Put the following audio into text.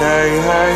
hey. Hey.